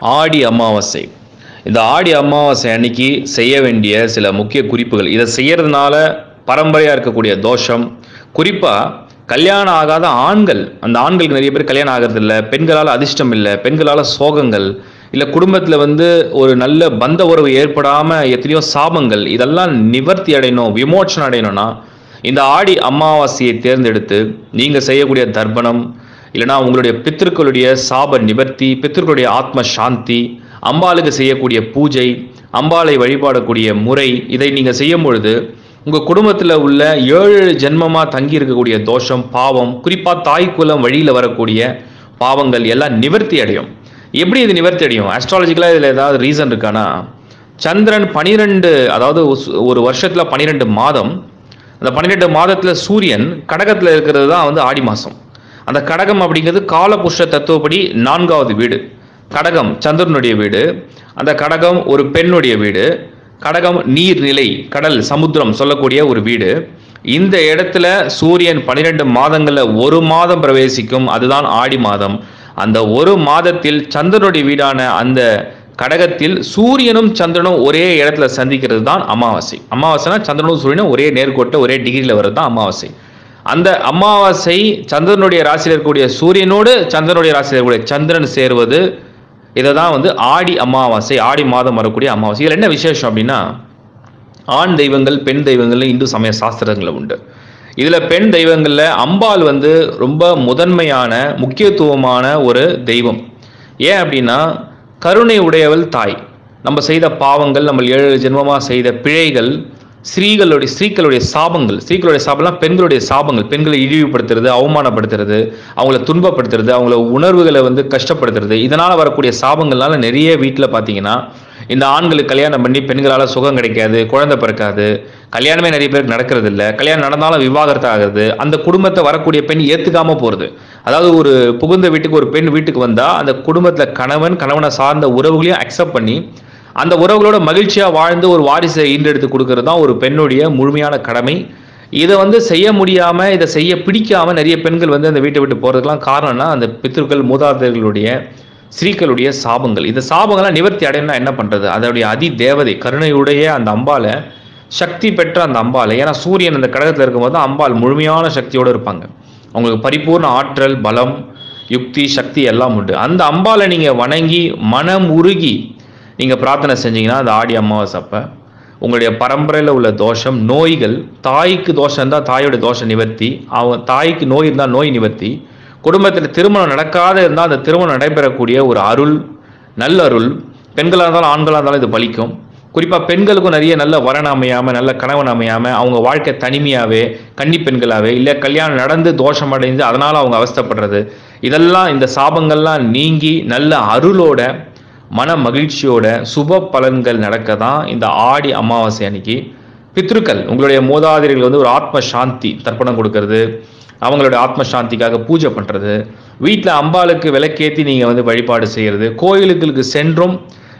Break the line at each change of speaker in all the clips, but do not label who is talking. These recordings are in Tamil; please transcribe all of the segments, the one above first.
ஆடி அமாவாசை. இந்த ஆடி அமாவாசை அன்னைக்கு செய்ய வேண்டிய சில முக்கிய குறிப்புகள். இதை செய்யறதுனால பரம்பரையாக இருக்கக்கூடிய தோஷம். குறிப்பாக கல்யாணம் ஆகாத ஆண்கள். அந்த ஆண்களுக்கு நிறைய பேர் கல்யாணம் ஆகிறது இல்லை பெண்களால் அதிர்ஷ்டம் இல்லை. பெண்களால் சோகங்கள். இல்லை குடும்பத்தில் வந்து ஒரு நல்ல பந்த உறவு ஏற்படாமல் எத்தனையோ சாபங்கள். இதெல்லாம் நிவர்த்தி அடையணும் விமோச்சனம் அடையணும்னா இந்த ஆடி அமாவாசையை தேர்ந்தெடுத்து நீங்கள் செய்யக்கூடிய தர்ப்பணம் இல்லைனா உங்களுடைய பித்திருக்களுடைய சாப நிவர்த்தி பித்திருக்களுடைய ஆத்ம சாந்தி அம்பாளுக்கு செய்யக்கூடிய பூஜை அம்பாளை வழிபாடக்கூடிய முறை இதை நீங்கள் செய்யும் பொழுது உங்கள் குடும்பத்தில் உள்ள ஏழு ஜென்மமாக தங்கி இருக்கக்கூடிய தோஷம் பாவம் குறிப்பாக தாய் குலம் வழியில் வரக்கூடிய பாவங்கள் எல்லாம் நிவர்த்தி அடையும். எப்படி இது நிவர்த்தி அடையும்? ஆஸ்ட்ராலஜிக்கலாக இதில் ஏதாவது ரீசன் இருக்கானா? சந்திரன் பனிரெண்டு அதாவது ஒரு வருஷத்தில் பன்னிரெண்டு மாதம். அந்த பன்னிரெண்டு மாதத்தில் சூரியன் கடகத்தில் இருக்கிறது தான் வந்து ஆடி மாதம் அந்த கடகம் அப்படிங்கிறது காலபுஷ்ட தத்துவப்படி நான்காவது வீடு. கடகம் சந்திரனுடைய வீடு. அந்த கடகம் ஒரு பெண்ணுடைய வீடு. கடகம் நீர்நிலை கடல் சமுத்திரம் சொல்லக்கூடிய ஒரு வீடு. இந்த இடத்துல சூரியன் பன்னிரெண்டு மாதங்களில் ஒரு மாதம் பிரவேசிக்கும். அதுதான் ஆடி மாதம். அந்த ஒரு மாதத்தில் சந்திரனுடைய வீடான அந்த கடகத்தில் சூரியனும் சந்திரனும் ஒரே இடத்துல சந்திக்கிறது தான் அமாவாசை. அமாவாசைனா சந்திரனும் சூரியனும் ஒரே நேர்கோட்டை ஒரே டிகிரியில் வர்றது தான் அமாவாசை. அந்த அமாவாசை சந்திரனுடைய ராசியில் இருக்கக்கூடிய சூரியனோடு சந்திரனுடைய ராசியில் இருக்கக்கூடிய சந்திரன் சேருவது இதை தான் வந்து ஆடி அமாவாசை ஆடி மாதம் வரக்கூடிய அமாவாசை. இதில் என்ன விசேஷம் அப்படின்னா ஆண் தெய்வங்கள் பெண் தெய்வங்கள் இந்து சமய சாஸ்திரங்களில் உண்டு. இதில் பெண் தெய்வங்களில் அம்பாள் வந்து ரொம்ப முதன்மையான முக்கியத்துவமான ஒரு தெய்வம். ஏன் அப்படின்னா கருணை உடையவள் தாய். நம்ம செய்த பாவங்கள் நம்ம ஏழு ஜென்மமாக செய்த பிழைகள் ஸ்ரீகளுடைய ஸ்ரீக்களுடைய சாபங்கள். ஸ்ரீகளுடைய சாபம்லாம் பெண்களுடைய சாபங்கள். பெண்களை இழிவுபடுத்துறது அவமானப்படுத்துறது அவங்கள துன்பப்படுத்துறது அவங்கள உணர்வுகளை வந்து கஷ்டப்படுத்துறது. இதனால் வரக்கூடிய சாபங்கள்னால நிறைய வீட்டில் பார்த்தீங்கன்னா இந்த ஆண்களுக்கு கல்யாணம் பண்ணி பெண்களால் சுகம் கிடைக்காது குழந்தை பிறக்காது. கல்யாணமே நிறைய பேருக்கு நடக்கிறது இல்லை கல்யாணம் நடந்தாலும் விவாகரத்து ஆகுது. அந்த குடும்பத்தை வரக்கூடிய பெண் ஏற்றுக்காம போகிறது அதாவது ஒரு புகுந்த வீட்டுக்கு ஒரு பெண் வீட்டுக்கு வந்தால் அந்த குடும்பத்தில் கணவன் கணவனை சார்ந்த உறவுகளையும் அக்செப்ட் பண்ணி அந்த உறவுகளோட மகிழ்ச்சியாக வாழ்ந்து ஒரு வாரிசை ஈண்டெடுத்து கொடுக்கறது தான் ஒரு பெண்ணுடைய முழுமையான கடமை. இதை வந்து செய்ய முடியாமல் இதை செய்ய பிடிக்காமல் நிறைய பெண்கள் வந்து அந்த வீட்டை விட்டு போகிறதுக்கெலாம் காரணம்னா அந்த பித்திருக்கள் மூதாதையர்களுடைய ஸ்ரீக்களுடைய சாபங்கள். இந்த சாபங்கள்லாம் நிவர்த்தி அடையணும்னா என்ன பண்ணுறது அதனுடைய அதி தேவதை கருணையுடைய அந்த அம்பாலை சக்தி பெற்ற அந்த அம்பாலை. ஏன்னா சூரியன் அந்த கடகத்தில் இருக்கும்போது அம்பாள் முழுமையான சக்தியோடு இருப்பாங்க. அவங்களுக்கு பரிபூர்ண ஆற்றல் பலம் யுக்தி சக்தி எல்லாம் உண்டு. அந்த அம்பாலை நீங்கள் வணங்கி மனம் உருகி நீங்கள் பிரார்த்தனை செஞ்சீங்கன்னா அது ஆடி அமாவாசை அப்போ. உங்களுடைய பரம்பரையில் உள்ள தோஷம் நோய்கள் தாய்க்கு தோஷம் இருந்தால் தாயோட தோஷம் நிவர்த்தி அவன் தாய்க்கு நோய் இருந்தால் நோய் நிவர்த்தி. குடும்பத்தில் திருமணம் நடக்காத இருந்தால் அந்த திருமணம் நடைபெறக்கூடிய ஒரு அருள் நல்ல அருள். பெண்களாக இருந்தாலும் ஆண்களாக இருந்தாலும் இது பலிக்கும். குறிப்பாக பெண்களுக்கும் நிறைய நல்ல வரன் அமையாமல் நல்ல கணவன் அமையாமல் அவங்க வாழ்க்கை தனிமையாகவே கன்னி பெண்களாகவே இல்லை கல்யாணம் நடந்து தோஷம் அடைந்து அதனால் அவங்க அவஸ்தைப்படுறது. இதெல்லாம் இந்த சாபங்கள்லாம் நீங்கி நல்ல அருளோட மன மகிழ்ச்சியோட சுப பலன்கள் நடக்க தான் இந்த ஆடி அமாவாசை அன்னைக்கு. பித்ருக்கள் உங்களுடைய மூதாதிரிகள் வந்து ஒரு ஆத்ம சாந்தி தர்ப்பணம் கொடுக்கறது. அவங்களுடைய ஆத்ம சாந்திக்காக பூஜை பண்ணுறது வீட்டில் அம்பாளுக்கு விளக்கேற்றி நீங்கள் வந்து வழிபாடு செய்கிறது கோயிலுக்கு சென்றும்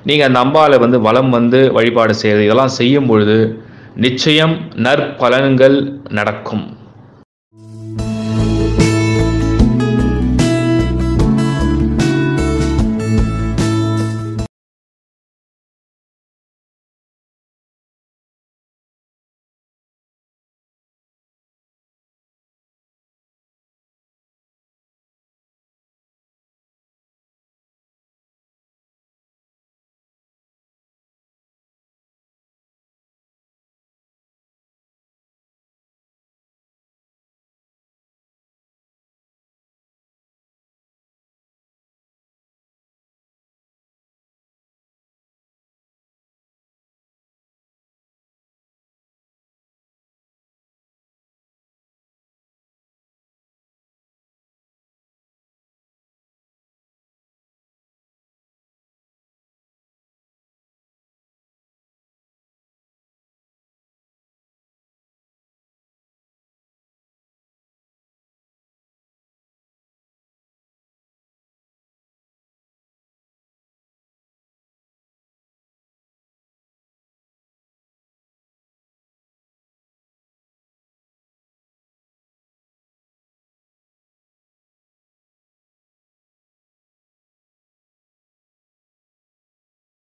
நீங்கள் அந்த அம்பாலை வந்து வலம் வந்து வழிபாடு செய்கிறது இதெல்லாம் செய்யும் பொழுது நிச்சயம் நற்பலன்கள் நடக்கும்.